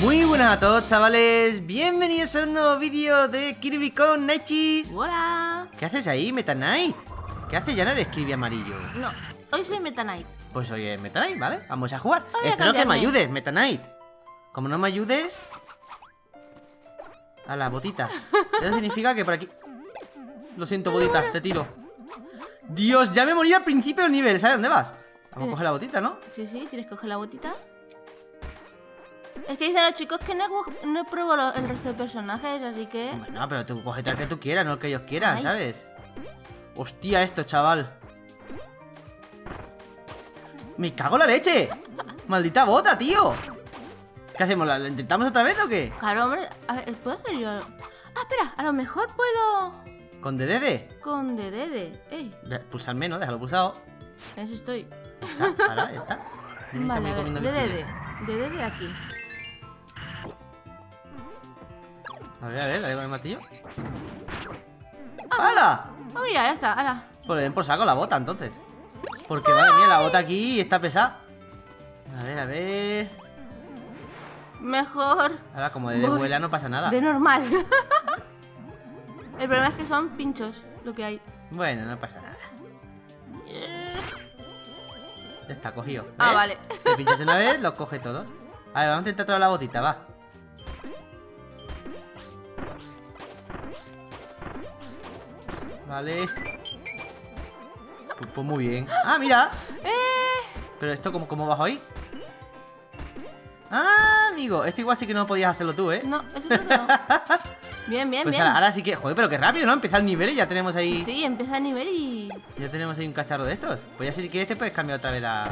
Muy buenas a todos chavales, bienvenidos a un nuevo vídeo de Kirby con Nechis ¡Hola! ¿Qué haces ahí, Meta Knight? ¿Qué haces? Ya no eres Kirby amarillo No, hoy soy Meta Knight. Pues oye, Meta Knight, ¿vale? Vamos a jugar Espero que me ayudes, Meta Knight Como no me ayudes A la botita Eso significa que por aquí Lo siento, botita, te tiro Dios, ya me morí al principio del nivel ¿Sabes dónde vas? Vamos a coger la botita, ¿no? Sí, sí, tienes que coger la botita. Es que dicen los chicos que no, he- no lo- el resto de personajes, así que... Bueno, pero tú cógete el que tú quieras, no el que ellos quieran, Ay. ¿sabes? Hostia, esto, chaval. ¡Me cago en la leche! ¡Maldita bota, tío! ¿Qué hacemos? ¿La, la intentamos otra vez o qué? Claro, hombre, a ver, ¿puedo hacer yo? Ah, espera, a lo mejor puedo... ¿Con DDD? Con DDD. Ey, Ya, Pulsar menos, déjalo pulsado. en eso estoy. Ya está, ya está. Vale, DDD. DDD aquí. A ver, a ver, dale con el martillo. Ah, ¡Hala! Oh, mira, ya está, ahora. Pues den por saco la bota, entonces. Porque, madre mía, la bota aquí está pesada. A ver, a ver... Mejor Ahora, como de vuela no pasa nada. de normal. el problema es que son pinchos lo que hay. Bueno, no pasa nada. Ya está, cogido. ¿ves? Ah, vale. Te pinchas una vez, los coge todos. A ver, vamos a intentar toda la botita, va. Vale. Pues, pues muy bien. Ah, mira. ¡Eh! Pero esto, ¿cómo, cómo bajo ahí? Ah, amigo. Esto igual sí que no podías hacerlo tú, ¿eh? No, eso creo que no. Bien, bien, Pues bien. ahora, ahora sí que... Joder, pero qué rápido, ¿no? Empezar el nivel y ya tenemos ahí... Sí, empieza a nivel y... Ya tenemos ahí un cacharro de estos. Pues ya si quieres te puedes cambiar otra vez la...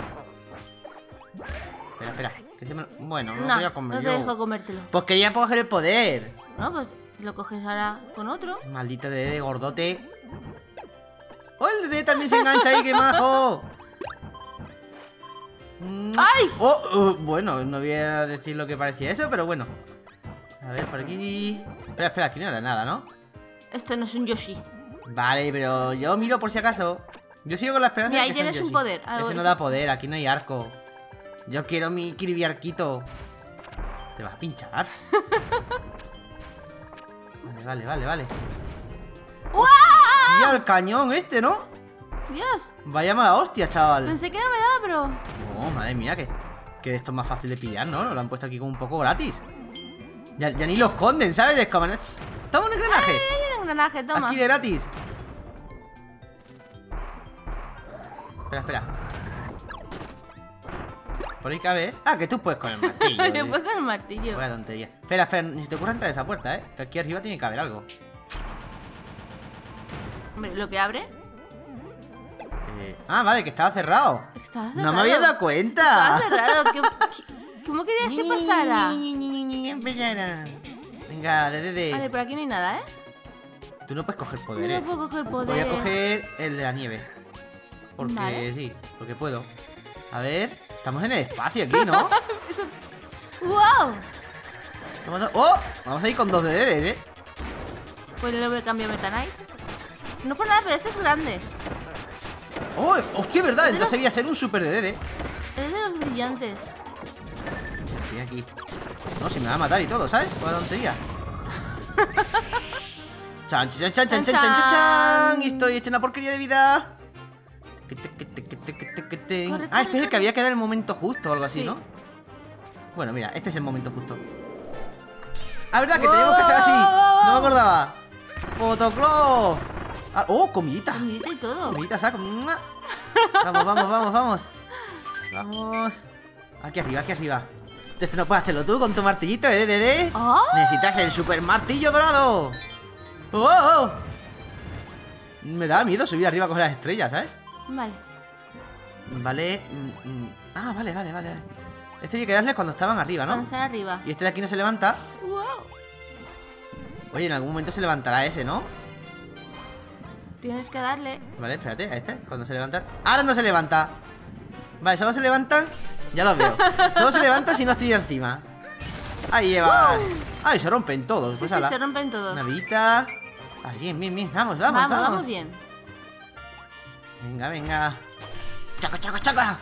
Espera, espera. que se me- Bueno, no, No, voy a no comer te yo. dejo comértelo. Pues quería coger el poder. No, pues lo coges ahora con otro. Maldito de gordote. ¡Oh, el DD también se engancha ahí, qué majo! Mm. ¡Ay! Oh, oh, bueno, no voy a decir lo que parecía eso, pero bueno. A ver, por aquí... Espera, espera, aquí no era nada, ¿no? Esto no es un Yoshi. Vale, pero yo miro por si acaso. Yo sigo con la esperanza Mira, de ahí que sea tienes un poder, algo Ese no da poder, aquí no hay arco. Yo quiero mi Kirby arquito. Te vas a pinchar. vale, vale, vale, vale. ¡Hostia, el cañón este, ¿no? Dios, Vaya mala hostia, chaval. pensé que no me daba, pero... No, madre mía, que, que esto es más fácil de pillar, ¿no? Lo han puesto aquí como un poco gratis. Ya, ya ni lo esconden, ¿sabes? "Tss, Toma un engranaje. Hay un engranaje, toma. Aquí de gratis. Espera, espera. Por ahí cabes. Ah, que tú puedes con el martillo. eh. Después con el martillo. Vaya tontería. Espera, espera, ni se te ocurra entrar a esa puerta, ¿eh? Que aquí arriba tiene que haber algo. Hombre, lo que abre... Eh, Ah, vale, que estaba cerrado. Estaba cerrado. No me había dado Estaba cuenta. cerrado. ¿Qué- qué- ¿Cómo querías que pasara? Venga, de, de. Vale, por aquí no hay nada, ¿eh? Tú no puedes coger Yo poderes. no puedo coger Voy a poderes. coger el de la nieve. Porque Vale. sí, porque puedo. A ver, estamos en el espacio aquí, ¿no? Eso... ¡Wow! Vamos a... ¡Oh! Vamos a ir con dos de ¿eh? Pues le cambio a Meta Knight. No por nada, pero ese es grande. ¡Oh! ¡Hostia, verdad! Entonces voy a hacer un super de dede. Es de los brillantes. Estoy aquí. No, si me va a matar y todo, ¿sabes? Con la tontería. Chan, chan, chan, chan, chan, chan, chan, chan. Y estoy hecha una porquería de vida. Corre, Ah, este corre, es el que había que dar el momento justo o algo así, Sí. ¿no? Bueno, mira, este es el momento justo. Ah, verdad que teníamos que hacer así. No me acordaba. Fotoclop. Ah, oh, comidita. Comidita y todo. Comidita, saco. Vamos, vamos, vamos, vamos. Vamos. Aquí arriba, aquí arriba. Entonces no puedes hacerlo tú con tu martillito, ¿eh, Dede? ¡Ah! Necesitas el super martillo dorado. ¡Oh, oh, oh! Me da miedo subir arriba con las estrellas, ¿sabes? Vale. Vale. mm, mm. Ah, vale, vale, vale. Este hay que darle cuando estaban arriba, Cuando ¿no? están arriba. Y este de aquí no se levanta. ¡Wow! Oye, en algún momento se levantará ese, ¿no? Tienes que darle. Vale, espérate, a este, cuando se levanta. Ahora no se levanta. Vale, solo se levantan. Ya los veo. Solo se levanta si no estoy encima. Ahí llevas. Ay, se rompen todos. Sí, Pues sí, se rompen todos. Una vidita. Vale, bien, bien, bien. Vamos, vamos, vamos, vamos. vamos bien. Venga, venga. ¡Chaca, chaca, chaca!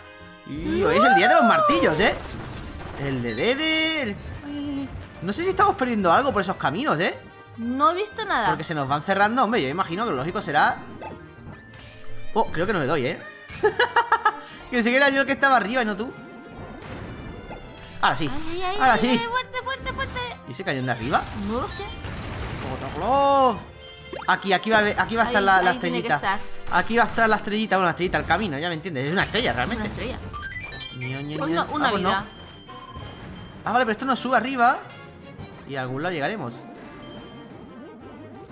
Y hoy es el día de los martillos, ¿eh? El de Dede. el- No sé si estamos perdiendo algo por esos caminos, ¿eh? No he visto nada. Porque se nos van cerrando. Hombre, yo imagino que lo lógico será... Oh, creo que no le doy, ¿eh? que si era yo el que estaba arriba y no tú. Ahora sí. Ay, ay, ay, Ahora ay, sí. fuerte, fuerte, fuerte. ¿Y ese cañón de arriba? No lo sé. ¡Otro Aquí, aquí va, aquí va a estar la, la estrellita. estar. Aquí va a estar la estrellita, bueno, la estrellita, el camino, ya me entiendes. Es una estrella Una realmente. estrella. Ño, ño, Pues ño. una Ah, pues no. vida. Ah, vale, pero esto nos sube arriba. Y a algún lado llegaremos.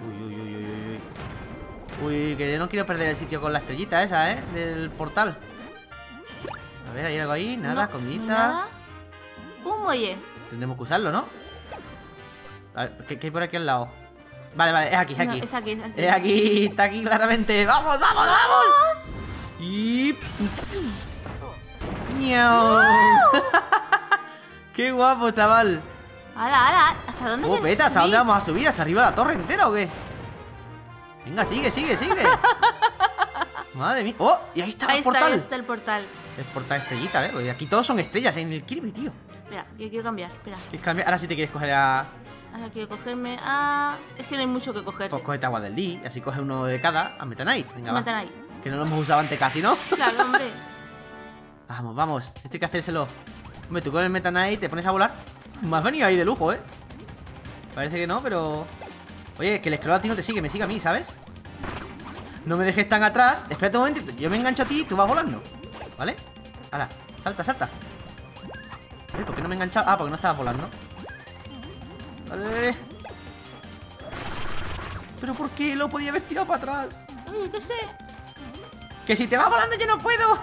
Uy, uy, uy, uy, uy, uy. Que yo no quiero perder el sitio con la estrellita esa, ¿eh? Del portal. A ver, hay algo ahí, nada, No, comidita. Nada. Un muelle. Tendremos que usarlo, ¿no? A ver, ¿qué, qué hay por aquí al lado? Vale, vale, es aquí, es No, aquí. es aquí, es aquí. Es aquí, está aquí claramente. ¡Vamos, vamos, vamos! Y. ¡Miau! ¡Qué guapo, chaval! ¡Hala, hala! ¿Hasta dónde Oh, ¿hasta dónde vamos a subir? ¿Hasta arriba de la torre entera o qué? Venga, sigue, sigue, sigue. Madre mía. ¡Oh! Y ahí está Ahí el está, portal. ahí está el portal. El portal estrellita, ¿eh? Aquí todos son estrellas en el Kirby, tío. Espera, que quiero cambiar. Espera. Ahora sí te quieres coger a. Ahora quiero cogerme a... Es que no hay mucho que coger. Pues cógete agua del D, así coge uno de cada a Meta Knight. Venga. Metan ahí. Que no lo hemos usado antes casi, ¿no? Claro, hombre. Vamos, vamos. Esto hay que hacérselo. Hombre, tú con el Meta Knight te pones a volar. Me has venido ahí de lujo, ¿eh? Parece que no, pero... Oye, que el scroll a ti no te sigue, me sigue a mí, ¿sabes? No me dejes tan atrás. Espérate un momentito. Yo me engancho a ti y tú vas volando. ¿Vale? Ahora, salta, salta. ¿Por qué no me he enganchado? Ah, porque no estabas volando. Vale. ¿Pero por qué lo podía haber tirado para atrás? Oye, qué sé. Que si te vas volando yo no puedo.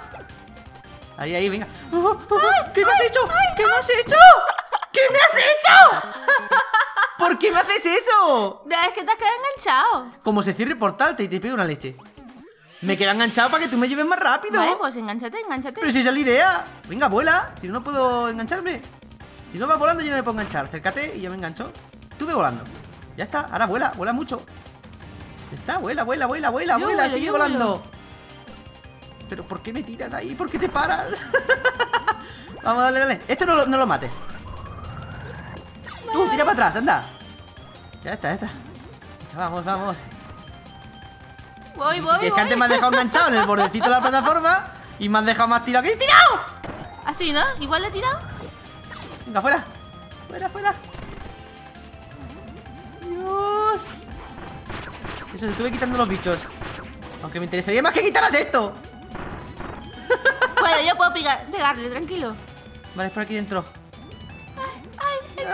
Ahí, ahí, venga. Oh, oh, oh, ¿Qué me has hecho? ¿Qué me has hecho? ¿Qué me has hecho? ¿Por qué me haces eso? Ya, Es que te has quedado enganchado. Como se cierre el portal, te, te pego una leche. Me queda enganchado para que tú me lleves más rápido. Vale, pues enganchate, enganchate. Pero si esa es la idea. Venga, vuela. Si no, no puedo engancharme. Si no vas volando, yo no me puedo enganchar. Acércate y yo me engancho. Tú ve volando. Ya está. Ahora vuela, vuela mucho. Ya está, vuela, vuela, vuela, vuela, Yo vuela. vuelo, Sigue volando. Pero ¿por qué me tiras ahí? ¿Por qué te paras? Vamos, dale, dale. Esto no lo, no lo mates. Tú, tira para atrás, anda. Ya está, ya está. Vamos, vamos. Voy, voy, Y es que antes me has dejado enganchado en el bordecito de la plataforma y me has dejado más tirado que tirado. Así, ¿no? Igual le he tirado. Venga, fuera. Fuera, fuera. Dios. Eso, se estuve quitando los bichos. Aunque me interesaría más que quitaras esto. Puedo, yo puedo pegar- pegarle, tranquilo. Vale, es por aquí dentro.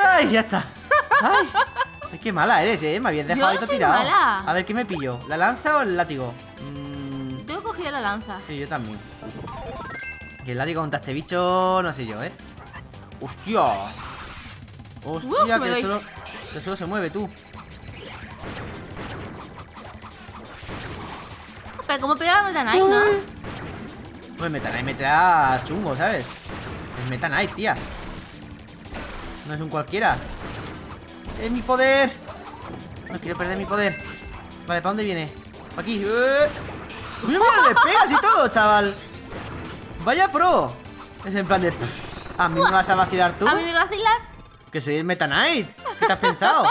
Ay, ya está. Ay. Ay, qué mala eres, eh. Me habías dejado Yo soy tirado. mala. A ver, ¿qué me pillo? ¿La lanza o el látigo? Mmm. yo he cogido la lanza. Sí, yo también. Y el látigo contra este bicho, no sé yo, ¿eh? ¡Hostia! ¡Hostia! Que, solo, que solo se mueve, tú. Pero como pega Meta Knight, ¿no? Pues Meta Knight me trae chungo, ¿sabes? Es Meta Knight, tía. No es un cualquiera. ¡Es mi poder! No quiero perder mi poder. Vale, ¿para dónde viene? Pa' aquí. ¡Eh! ¡Mira, mira! ¡Le pegas y todo, chaval! ¡Vaya pro! Es en plan de... "Pff, ¿A mí me vas a vacilar tú? ¿A mí me vacilas? Que soy el Meta Knight. ¿Qué te has pensado?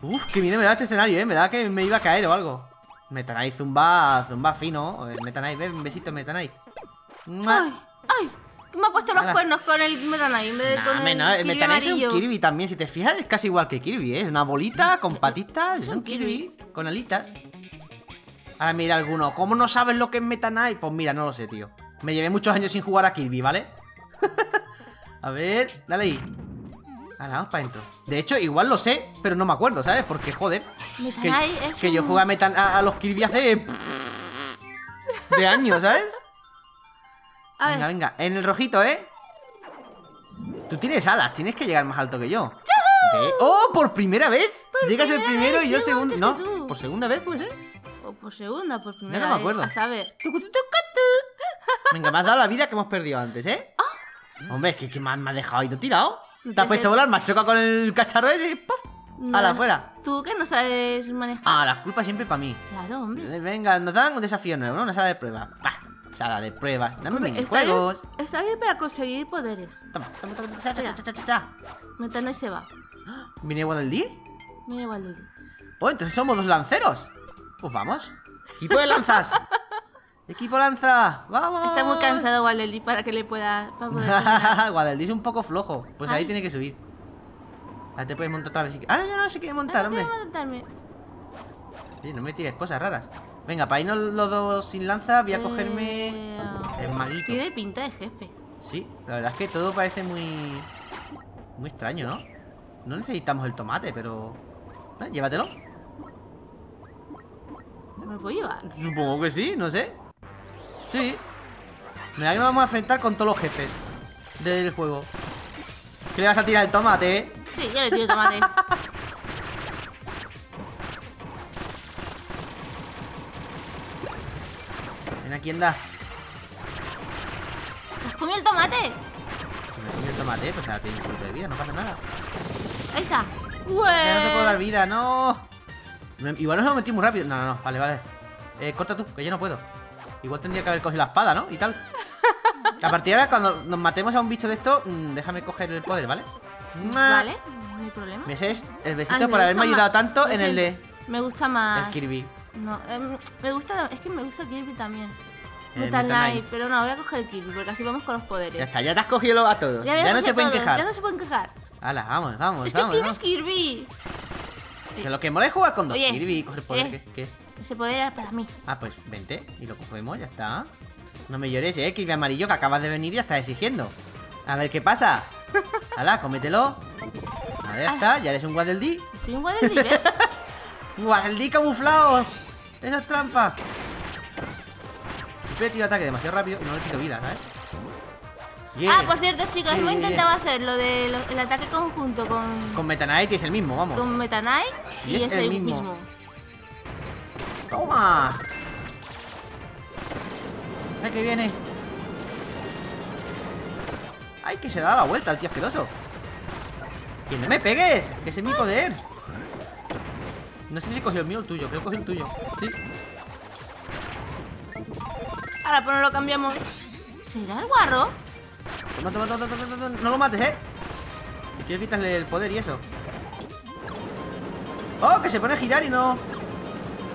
Uf, qué miedo me da este escenario, eh. Me da que me iba a caer o algo. Meta Knight zumba, zumba fino. El Meta Knight, ven, un besito, Meta Knight. ¡Mua! Ay, me ha puesto los cuernos con el Meta Knight en vez de Nah, con hombre, el, no, el Kirby es un amarillo. Kirby también. Si te fijas, es casi igual que Kirby, ¿eh? Es una bolita con patitas. Es un un Kirby con alitas. Ahora mira alguno. ¿Cómo no sabes lo que es Meta Knight? Pues mira, no lo sé, tío. Me llevé muchos años sin jugar a Kirby, ¿vale? a ver, dale ahí. Ahora, vamos para adentro. De hecho, igual lo sé, pero no me acuerdo, ¿sabes? Porque, joder. Meta Que, Knight es que yo un- jugué a, Meta, a, a los Kirby hace... De años, ¿sabes? A Venga, ver, venga. En el rojito, ¿eh? Tú tienes alas, tienes que llegar más alto que yo. ¿Ve? ¡Oh! ¡Por primera vez! Llegas el primero vez, y yo segundo. No, por segunda vez, puede ser. o por segunda, por primera no me vez, acuerdo. A saber. Venga, me has dado la vida que hemos perdido antes, ¿eh? Ah. Hombre, es que, que me, has, me has dejado ahí todo tirado. No Te has te puesto a volar, me has chocado con el cacharro ese y ¡puf! No, a la no. afuera. Tú que no sabes manejar. Ah, las culpas siempre para mí. Claro, hombre. Venga, nos dan un desafío nuevo, ¿no? Una sala de prueba. Va, Sala de pruebas. Dame está minijuegos. bien, está bien para conseguir poderes. Toma, toma, toma. Cha, cha, cha, cha. Metano y se va. ¿Viene? Mira igual Lili. Oh, entonces somos dos lanceros. Pues vamos. Equipo de lanzas. Equipo lanza. Vamos. Está muy cansado Waldeldi para que le pueda. Guadaldi es un poco flojo. Pues ahí tiene que subir. Ahora te puedes montar otra vez. si quieres. Ah, no, ya no se quiere montar, Ah, hombre. montarme. Sí, no me tires cosas raras. Venga, para irnos los dos sin lanza, voy a Eh, cogerme el maguito. Tiene pinta de jefe. Sí, la verdad es que todo parece muy. Muy extraño, ¿no? No necesitamos el tomate, pero. Eh, llévatelo. ¿Me lo puedo llevar? Supongo que sí, no sé. Sí. Mira que nos vamos a enfrentar con todos los jefes del juego. ¿Qué le vas a tirar el tomate, eh? Sí, yo le tiro tomate. Aquí, anda. ¿Has comido el tomate? Si me come el tomate, pues ahora tiene un poquito de vida, no pasa nada. Ahí está. Ya no te puedo dar vida, no. Me- igual nos lo metimos rápido. No, no, no, vale, vale. Eh, corta tú, que yo no puedo. Igual tendría que haber cogido la espada, ¿no? Y tal. A partir de ahora, cuando nos matemos a un bicho de esto, mm, déjame coger el poder, ¿vale? Vale, no hay problema. Me sé el besito me por haberme ayudado tanto en el de. Me gusta más. el Kirby. No, em, me gusta. Es que me gusta Kirby también. Eh, Knight, Knight. pero no, voy a coger el Kirby porque así vamos con los poderes. Ya está, ya te has cogido a todos. Ya, no se pueden quejar. Ya no se pueden quejar. Hala, vamos, vamos, es que vamos. tienes vamos. Kirby. Que lo que mola es jugar con dos Oye, Kirby y coger poder. eh. ¿qué, qué? Ese poder era para mí. Ah, pues vente y lo cogemos, ya está. No me llores, eh, Kirby amarillo que acabas de venir y ya estás exigiendo. A ver qué pasa. Hala, cómetelo. Vale, ya está, ya eres un Waddle Soy un Waddle Dee, ¿ves? Waddle camuflado. Eso es trampa. Siempre tiro ataque demasiado rápido y no le quito vida, ¿sabes? Yeah. Ah, por cierto, chicos, hemos yeah, intentado hacer lo del el ataque conjunto con, Con Meta Knight es el mismo, vamos. con Meta Knight y, Y es es, el el mismo. mismo. ¡Toma! ¡Ay, que viene! ¡Ay, que se da la vuelta el tío asqueroso! ¡Que no me pegues! ¡Que ese es mi poder! No sé si cogió el mío o el tuyo, creo que cogió el tuyo. Sí. Ahora, pues no lo cambiamos. ¿Será el guarro? Toma, toma, toma, toma, toma, toma. No lo mates, ¿eh? Que quiero quitarle el poder y eso. ¡Oh, que se pone a girar y no!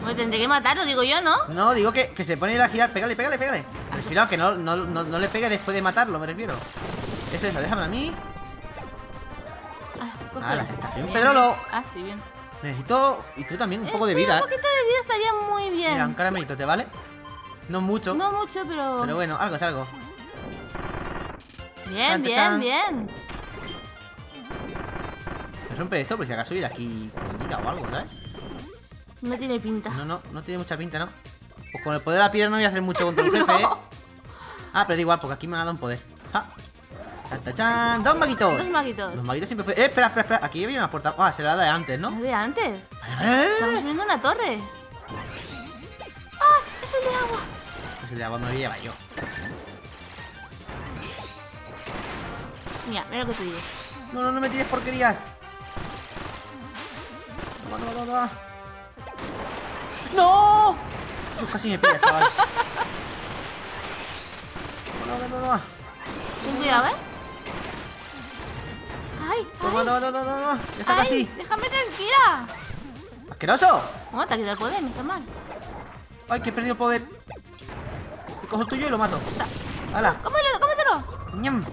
Me tendré que matarlo, digo yo, ¿no? No, digo que, que se pone a girar. Pégale, pégale, pégale. Me refiero a que no, no, no, no le pegue después de matarlo, me refiero. Eso, eso, déjame a mí. Ah, bien, Bien, Pedrolo. Ah, sí, bien. Necesito. Y tú también, un poco Eh, de sí, vida, Un ¿eh? poquito de vida estaría muy bien. Mira, un caramelito, ¿te vale? No mucho. No mucho, pero. Pero bueno, algo es algo. Bien, bien, bien. Me rompe esto, por si acaso ir aquí con vida o algo, ¿sabes? No tiene pinta. No, no, no tiene mucha pinta, ¿no? Pues con el poder de la piedra no voy a hacer mucho contra un jefe, ¿eh? No. Ah, pero da igual, porque aquí me ha dado un poder. ¡Ja! ¡Tachán! ¡Dos maguitos! Dos maguitos. Los maguitos siempre... Eh, espera, espera, espera. Aquí había una puerta... Ah, se la da de antes, ¿no? Es de antes. Vale, vale. Estamos subiendo una torre. ¡Es el de agua! Pues el de agua me lo voy a llevar yo. Mira, mira lo que te digo. No, no, no me tires porquerías. Toma, toma, toma, toma. ¡No! Uf, casi me chaval. Toma, toma, toma. Ten cuidado, ¿eh? ¡Ay! Toma, ay, toma, toma, toma, toma. Ya está ay, casi. ¡Déjame tranquila! ¡Asqueroso! ¿Cómo te ha quitado el poder? No está mal. ¡Ay, que he perdido el poder! Que cojo el tuyo y lo mato. Está. ¡Hala! ¡Cómelo, cómetelo! ¡Ñam!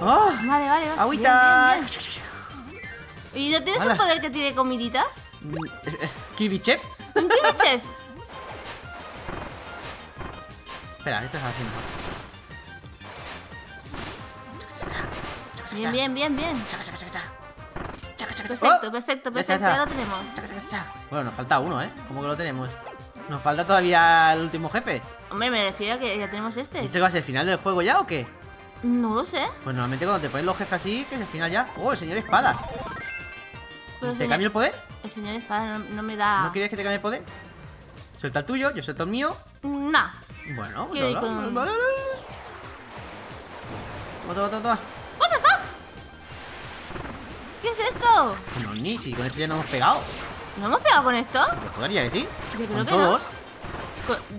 ¡Oh! Vale, vale, vale. ¡Agüita! Bien, bien, bien. ¿Y no tienes Hala. un poder que tiene comiditas? Mm, ¿Kirby Chef? ¿Un Kirby Chef? Espera, esto es así mejor. Bien, bien, bien, bien. Chaca. Perfecto, ¡Oh! perfecto, Ya perfecto. lo tenemos. Bueno, nos falta uno, ¿eh? ¿Cómo que lo tenemos? Nos falta todavía el último jefe. Hombre, me refiero a que ya tenemos ¿Y este. este va a ser el final del juego ya o qué? No lo sé. Pues normalmente cuando te ponen los jefes así, que es el final ya. ¡Oh, el señor espadas! Pero ¿Te señor- cambio el poder? El señor espada no, no me da. ¿No quieres que te cambie el poder? Suelta el tuyo, yo suelto el mío. Nah. Bueno, pues nada, con- vale. Toma, toma. ¿What the fuck? ¿Qué es esto? No, ni si con esto ya no hemos pegado. ¿No hemos pegado con esto? Jugaría que sí. Yo creo Con que todos.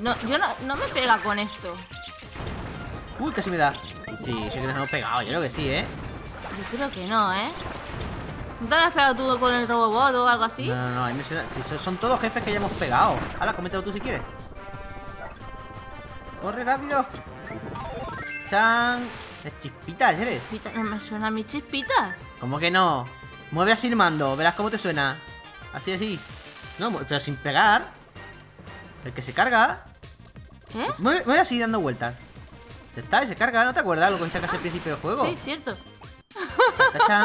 No, yo no, no me pega con esto. Uy, casi me da. Sí, sí que nos hemos pegado, yo creo que sí, ¿eh? Yo creo que no, ¿eh? ¿No te has pegado tú con el robobot o algo así? No, no, no, me sí, son- todos jefes que ya hemos pegado. Hala, coméntalo tú si quieres. Corre rápido. Chan. Es chispitas, eres. Chispita- no me suena a mis chispitas. ¿Cómo que no? Mueve así el mando, verás cómo te suena. Así, así. No, pero sin pegar. El que se carga. ¿Eh? Mueve así dando vueltas. Está, y se carga, ¿no te acuerdas lo que hiciste casi al principio del juego? Sí, cierto.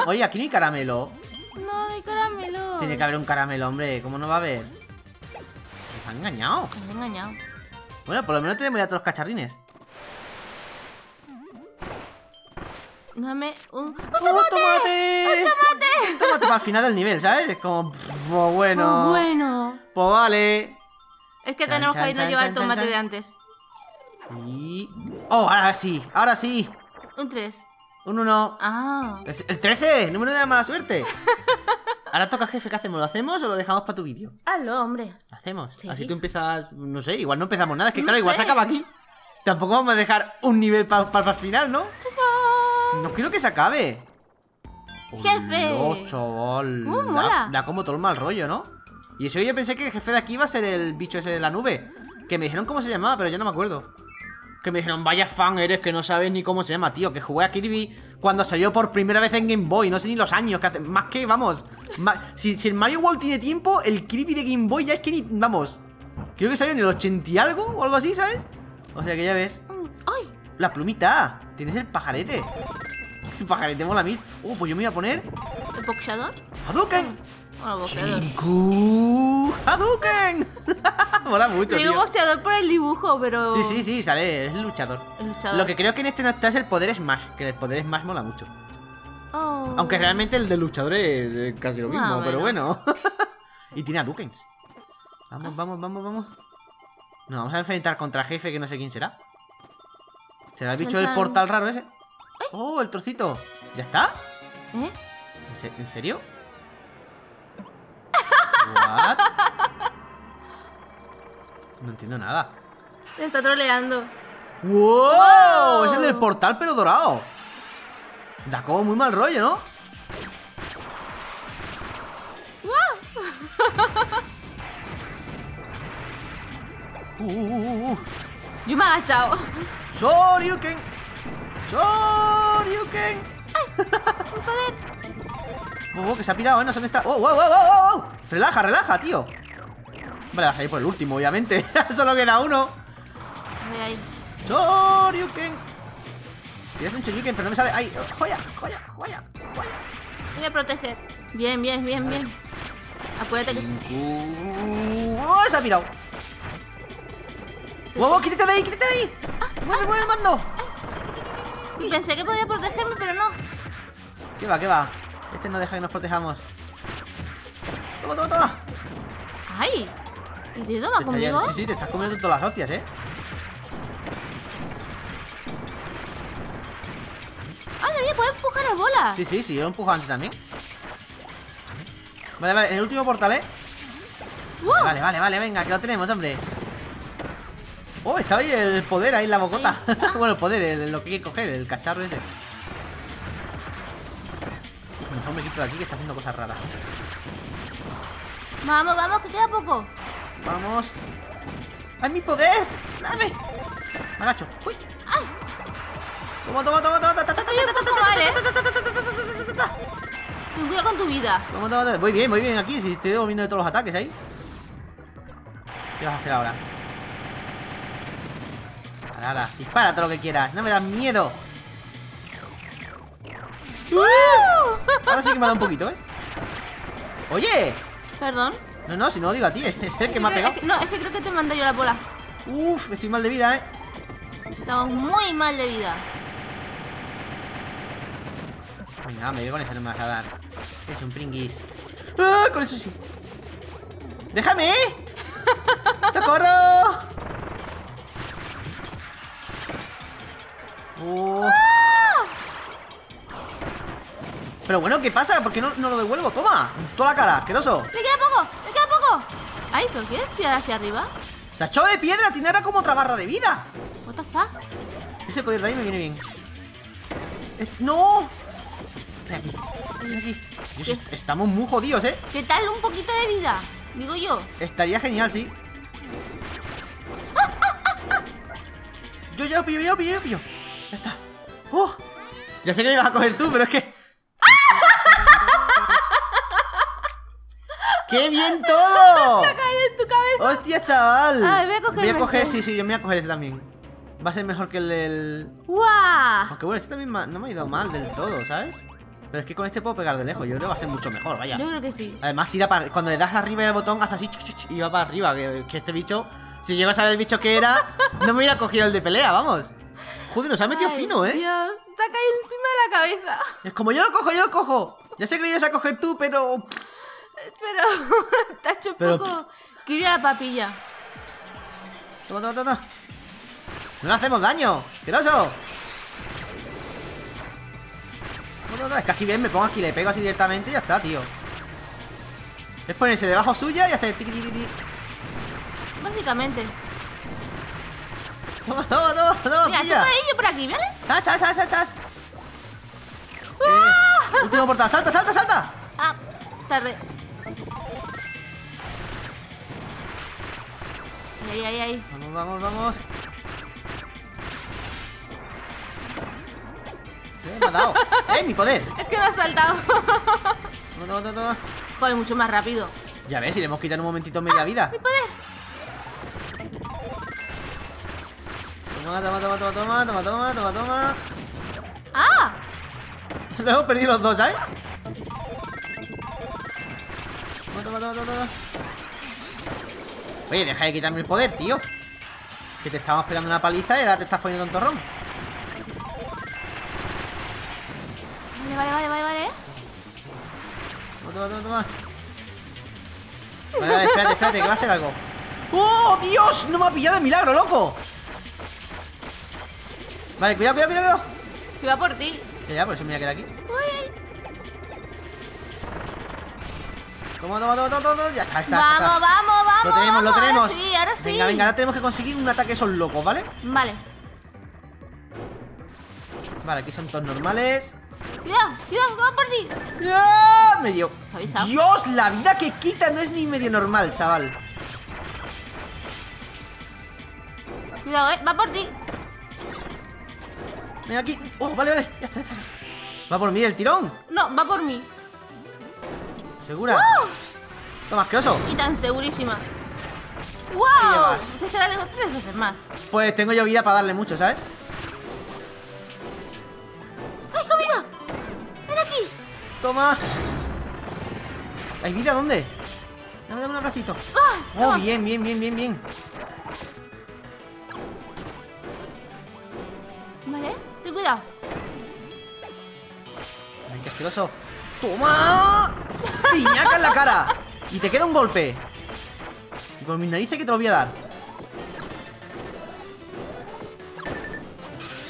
Oye, aquí no hay caramelo. No, no hay caramelo. Tiene que haber un caramelo, hombre. ¿Cómo no va a haber? Nos han engañado. Me he engañado. Bueno, por lo menos tenemos ya todos los cacharrines. Dame un... ¡Un tomate! ¡Un tomate! Un tomate para el final del nivel, ¿sabes? Es como, pues bueno. Oh, bueno. Pues vale. Es que Chan, tenemos que irnos a llevar el tomate de antes. Y... ¡Oh, ahora sí! ¡Ahora sí! Un 3. Un 1. Ah. El 13, número de la mala suerte. Ahora toca jefe, ¿qué hacemos? ¿Lo hacemos o lo dejamos para tu vídeo? Hazlo, hombre. ¿Lo hacemos? Sí. Así tú empiezas, no sé, igual no empezamos nada, es que No claro, igual se acaba aquí. Tampoco vamos a dejar un nivel para el final, ¿no? No quiero que se acabe. ¡Jefe! Chaval. Uh, da, mola. da como todo el mal rollo, ¿no? Y eso yo pensé que el jefe de aquí iba a ser el bicho ese de la nube. Que me dijeron cómo se llamaba, pero yo no me acuerdo. Que me dijeron, vaya fan eres que no sabes ni cómo se llama, tío. Que jugué a Kirby cuando salió por primera vez en Game Boy. No sé ni los años que hace. Más que, vamos. si, si el Mario World tiene tiempo, el Kirby de Game Boy ya es que ni. Vamos. Creo que salió en el 80 y algo o algo así, ¿sabes? O sea que ya ves. Mm, ¡Ay! La plumita. Tienes el pajarete. Pajarete mola a mí. Oh, pues yo me voy a poner. ¿El boxeador? ¡Hadouken! Bueno, boxeador. ¡Hadouken! Mola mucho, Te digo tío. boxeador por el dibujo, pero... Sí, sí, sí, sale, es el luchador. El luchador. Lo que creo que en este no está es el poder Smash, que el poder Smash mola mucho. Oh. Aunque realmente el de luchador es casi lo Ah, mismo, pero bueno. y tiene Hadoukens. Vamos, vamos, vamos, vamos. Nos vamos a enfrentar contra jefe que no sé quién será. ¿Será el bicho del portal raro ese? ¡Oh, el trocito! ¿Ya está? ¿Eh? ¿En, se- en serio? ¿What? No entiendo nada. Le está troleando. ¡Wow! ¡Wow! Es el del portal, pero dorado. Da como muy mal rollo, ¿no? Uh, uh, uh, uh. Yo me he agachado. ¡Shoryuken! ¡Shoryuken! Un poder. Oh, oh, que se ha pirado, ¿eh? No sé dónde está. ¡Oh, wow, wow, wow, wow! Relaja, relaja, tío. Vale, vas a ir por el último, obviamente. Solo queda uno. Ahí, ahí. ¡Shoryuken! Quiero hacer un Shoryuken, pero no me sale. ¡Ay! ¡Joya! ¡Joya! ¡Joya! ¡Joya! Voy a proteger. Bien, bien, bien, bien. Acuérdate que... ¡Oh! Se ha pirado. ¡Wow, wow! ¡Quítate de ahí! ¡Quítate de ahí! ¡Mueve, mueve el mando! Pensé que podía protegerme, pero no. ¿Qué va, qué va? Este no deja que nos protejamos. ¡Toma, toma, toma! ¡Ay! ¿Y te toma conmigo? Sí, sí, te estás comiendo todas las hostias, ¿eh? ¡Anda, bien! ¡Puedes empujar las bolas! Sí, sí, sí, yo lo empujo antes también. Vale, vale, en el último portal, ¿eh? ¡Wow! Vale, vale, vale, venga, que lo tenemos, hombre. Oh, estaba ahí el poder ahí en la bocota. bueno, el poder, el- lo que hay que coger, el cacharro ese. Mejor me quito de aquí que está haciendo cosas raras. Vamos, vamos, que queda poco. Vamos. ¡Ay, mi poder! ¡Dame! Me agacho. ¡Uy! ¡Ay! Toma, toma, toma, ¿eh? toma, Ten cuidado con tu vida. toma, toma, toma. Voy bien, voy bien aquí. Si estoy devolviendo de todos los ataques ahí. ¿Qué vas a hacer ahora? Ahora. Dispara todo lo que quieras. No me das miedo. Ahora sí que me ha dado un poquito, ¿ves? Oye. Perdón. No, no, si no digo a ti. Es el que me ha pegado. es que- no, es que creo que te mandé yo la bola. Uf, estoy mal de vida, ¿eh? Estamos muy mal de vida. Venga, me con eso no me vas a dar. Es un pringuis. ¡Ah! Con eso sí. ¡Déjame! ¡Socorro! Oh. Pero bueno, ¿qué pasa? ¿Por qué no, no lo devuelvo? ¡Toma! ¡Toda la cara! ¡Asqueroso! ¡Le queda poco! ¡Le queda poco! Ay, ¿pero quieres tirar hacia arriba? ¡Se ha echado de piedra! ¡Tiene ahora como otra barra de vida! What the fuck? Ese poder de ahí me viene bien. Es- ¡No! Ven aquí. Ven aquí. Dios, ¿Qué? est- estamos muy jodidos, ¿eh? ¿Qué tal un poquito de vida? Digo yo. Estaría genial, sí. Yo, yo, pillo, yo, pillo, pillo. ¡Uh! Ya sé que me ibas a coger tú, pero es que. ¡Qué bien todo! ¡Cae en tu cabeza! ¡Hostia, chaval! Ah, voy a coger Voy a coger, ese. sí, sí, yo me voy a coger ese también. Va a ser mejor que el del. ¡Guau! Aunque bueno, este también no me ha ido mal del todo, ¿sabes? Pero es que con este puedo pegar de lejos. Yo creo que va a ser mucho mejor, vaya. Yo creo que sí. Además, tira para. Cuando le das arriba del botón, hace así y va para arriba. Que, que este bicho, si llego a saber el bicho que era, no me hubiera cogido el de pelea, vamos. Joder, nos ha metido Ay, fino, ¿eh? Dios, está caído encima de la cabeza. Es como yo lo cojo, yo lo cojo. Ya sé que lo ibas a coger tú, pero. Pero te ha hecho un Pero- poco. Quiero la papilla. Toma, toma, toma. No le hacemos daño. ¡Queroso! Toma, toma, toma. Es casi bien, me pongo aquí, le pego así directamente y ya está, tío. Es ponerse debajo suya y hacer tiqui. Básicamente. Toma, toma, toma, toma, Mira, tú pilla. por ahí, yo por aquí, ¿vale? ¡Chas, chas, chas, chas, chas! Eh, último portal, salta, salta, salta. Ah, tarde. Ay, ay, ay. Vamos, vamos, vamos. Eh, me ha dado. ¡Eh, mi poder! Es que me has saltado. Toma, toma, toma, toma. Joder, mucho más rápido. Ya ves, si le hemos quitado un momentito media vida. Mi poder. Toma, toma, toma, toma, toma, toma, toma, toma, toma. ¡Ah! Lo hemos perdido los dos, ¿sabes? Toma, toma, toma, toma, toma. Oye, deja de quitarme el poder, tío. Que te estábamos pegando una paliza y ahora te estás poniendo un torrón. Vale, vale, vale, vale, vale. Toma, toma, toma, toma. Vale, vale, espérate, espérate, que va a hacer algo. ¡Oh, Dios! No me ha pillado de milagro, loco. Vale, cuidado, cuidado, cuidado. Que va por ti. Ya, ya, por eso me voy a quedar aquí. Uy. Toma, toma, toma, toma, toma. Ya está, está, Vamos, está. vamos, vamos. Lo tenemos, lo tenemos. Ahora sí, ahora sí. Venga, venga, ahora tenemos que conseguir un ataque de esos locos, ¿vale? Vale. Vale, aquí son todos normales. Cuidado, cuidado, que va por ti. ¡Ya! Me dio. ¿Te ha avisado? Dios, la vida que quita no es ni medio normal, chaval. Cuidado, eh. Va por ti. Venga aquí. Oh, vale, vale. Ya está, ya está. Va por mí el tirón. No, va por mí. ¿Segura? Toma, asqueroso. Y tan segurísima. ¿Qué ¡Wow! Se queda lejos tres veces más. Pues tengo yo vida para darle mucho, ¿sabes? ¡Ay, comida! ¡Ven aquí! Toma. ¿Hay vida dónde? Dame, dame un abracito. Oh, bien, bien, bien, bien, bien. Vale, ten cuidado. Ay, qué asqueroso. ¡Toma! ¡Piñaca en la cara! Y te queda un golpe. Y por mis narices que te lo voy a dar.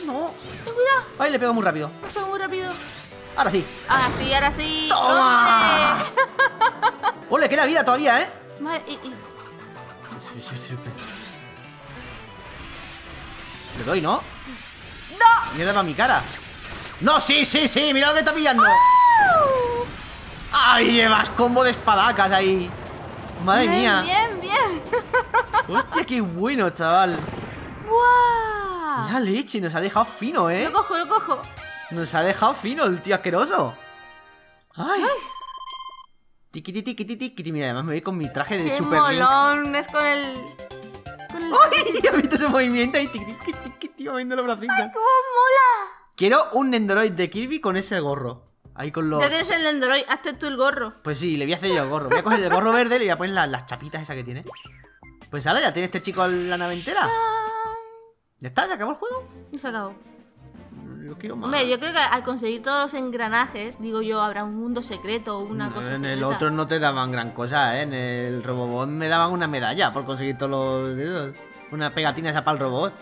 No. Ten cuidado. Ay, le pego muy rápido. Me pego muy rápido. Ahora sí. Ahora sí, ahora sí. ¡Toma! Oh, le queda vida todavía, ¿eh? Vale, y, y- Le doy, ¿no? ¡No! Mierda para mi cara. ¡No, sí, sí, sí! ¡Mira lo que está pillando! ¡Ay, llevas combo de espadacas ahí! ¡Madre bien, mía! Bien, bien. ¡Hostia, qué bueno, chaval! ¡Guau! La leche, nos ha dejado fino, ¿eh? Lo cojo, lo cojo. Nos ha dejado fino el tío asqueroso. ¡Ay! Tiquiti, tiquiti, tiquiti. Mira, además me voy con mi traje de Qué Super Link. molón. Es con el... Con el... ¡Ay! ¿Has visto ese movimiento? ahí? tiquiti, tiquiti, tiquiti, moviendo los bracitos. ¡Cómo mola! Quiero un Nendoroid de Kirby con ese gorro. Ahí con los... Ya tienes el Nendoroid, hazte tú el gorro. Pues sí, le voy a hacer yo el gorro. Voy a coger el gorro verde y le voy a poner la- las chapitas esas que tiene. Pues ahora ya tiene este chico la nave entera. Ah, ¿Ya está? ¿Se acabó el juego? Y se acabó. Yo quiero más. Hombre, yo creo que al conseguir todos los engranajes, digo yo, habrá un mundo secreto o una No, cosa en el otro no te daban gran cosa, ¿eh? En el Robobot me daban una medalla por conseguir todos los... Una pegatina esa para el robot.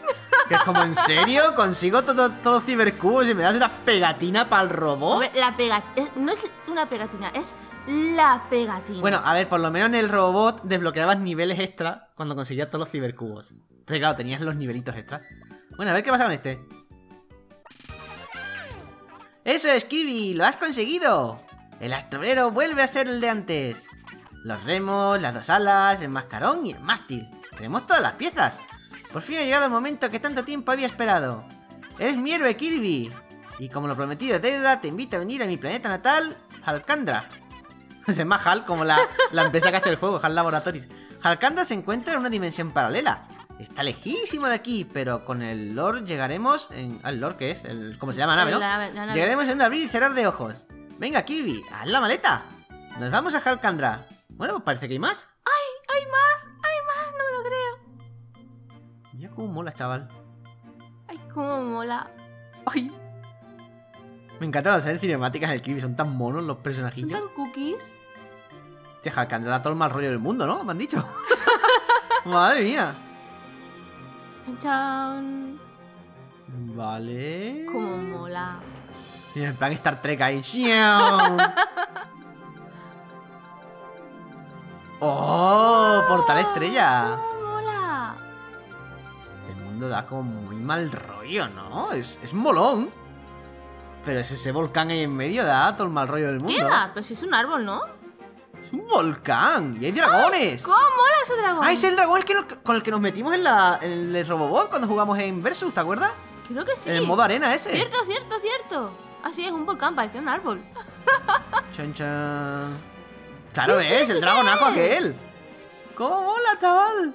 Que es como, ¿en serio? ¿Consigo todo- todos los cibercubos y me das una pegatina para el robot? Hombre, la pegatina... No es una pegatina, es la pegatina. Bueno, a ver, por lo menos en el robot desbloqueabas niveles extra cuando conseguías todos los cibercubos. Entonces, claro, tenías los nivelitos extra. Bueno, a ver qué pasa con este. Eso es, Kirby, lo has conseguido. El astrolero vuelve a ser el de antes. Los remos, las dos alas, el mascarón y el mástil. Tenemos todas las piezas. Por fin ha llegado el momento que tanto tiempo había esperado. Eres mi héroe, Kirby. Y como lo prometido es deuda, te invito a venir a mi planeta natal, Halkandra. Se llama HAL como la, la empresa que hace el juego, HAL Laboratories. Halkandra se encuentra en una dimensión paralela. Está lejísimo de aquí, pero con el Lord llegaremos en... ¿Al Lord qué es? El, ¿Cómo se llama? Nave, ¿no? La la. Llegaremos en un abrir y cerrar de ojos. Venga, Kirby, haz la maleta. Nos vamos a Halkandra. Bueno, pues parece que hay más. ¡Ay, hay más! ¡Hay más! No me lo creo. Mira cómo mola, chaval. ¡Ay, cómo mola! ¡Ay! Me encantan las series cinemáticas del Kirby, son tan monos los ¿Son personajillos. tan cookies? Da todo el mal rollo del mundo, ¿no? Me han dicho. Madre mía. ¡Chan, chan! Vale. ¡Cómo mola! Mira, en plan Star Trek ahí. ¡Oh! Portal estrella. ¡Cómo mola! Este mundo da como muy mal rollo, ¿no? Es, es molón. Pero es ese volcán ahí en medio da todo el mal rollo del mundo. ¿Qué da? Pues es un árbol, ¿no? Es un volcán. Y hay dragones. ¿Cómo mola ese dragón? Ah, es el dragón el que nos- con el que nos metimos en, la, en el Robobot cuando jugamos en Versus, ¿te acuerdas? Creo que sí. En el modo arena ese. Cierto, cierto, cierto. Ah, sí, es un volcán, parece un árbol. Chan, chan. Claro, Sí, es sí el dragonaco aquel. ¿Cómo mola, chaval?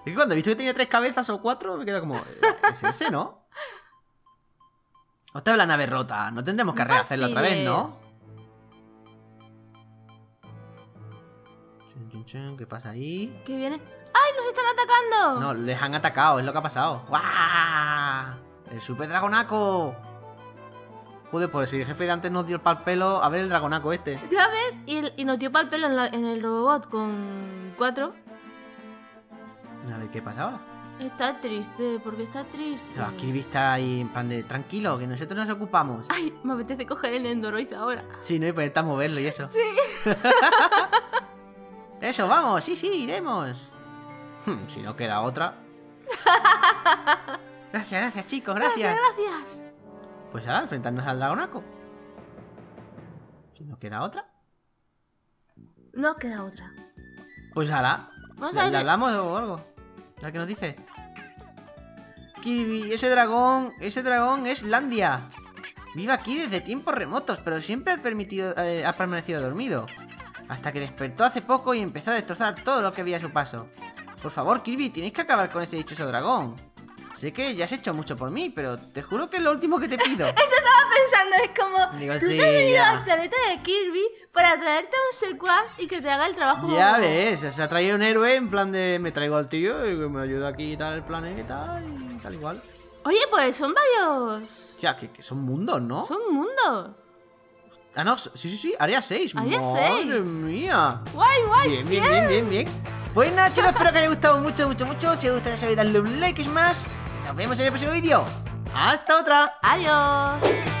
Es que cuando he visto que tenía tres cabezas o cuatro, me queda como. eh, Es ese, ¿no? Otra vez la nave rota. No tendremos que rehacerla otra vez, ¿no? ¿Qué pasa ahí? ¿Qué viene? ¡Ay, nos están atacando! No, les han atacado, es lo que ha pasado. ¡Guau! ¡El super dragonaco! Joder, pues si el jefe de antes nos dio el pal pelo, a ver el dragonaco este. ¿Ya ves? Y, y nos dio pal pelo en, la- en el robot con cuatro. A ver qué pasa ahora. Está triste, porque está triste. Ah, Kirby está ahí en plan de tranquilo, que nosotros nos ocupamos. Ay, me apetece coger el Endoroid ahora. Sí, no y ponerte a moverlo y eso. Sí. eso, vamos, sí, sí, iremos. Hmm, si no queda otra. Gracias, gracias, chicos, gracias. Gracias, gracias. Pues ahora, enfrentarnos al dragonaco. Si no queda otra. No queda otra. Pues ahora. Vamos ¿Le, a le ver. hablamos o algo? A ver qué nos dice. Kirby, ese dragón, ese dragón es Landia. Vive aquí desde tiempos remotos, pero siempre ha, permitido, eh, ha permanecido dormido. Hasta que despertó hace poco y empezó a destrozar todo lo que había a su paso. Por favor, Kirby, tienes que acabar con ese dichoso dragón. Sé que ya has hecho mucho por mí, pero te juro que es lo último que te pido. pensando, es como. Digo, tú sí, te has venido ya. al planeta de Kirby para traerte a un secuaz y que te haga el trabajo. Ya ves, se ha traído un héroe en plan de me traigo al tío y me ayuda aquí y tal el planeta y tal igual. Oye, pues son varios. O sea, que, que son mundos, ¿no? Son mundos. Ah, no, sí, sí, sí, área 6. Área Madre seis. mía. Guay, guay. Bien, bien, bien, bien, bien. Pues nada, chicos, espero que haya gustado mucho, mucho, mucho. Si os gusta, ya sabéis, darle un like, es más. Nos vemos en el próximo vídeo. ¡Hasta otra! Adiós.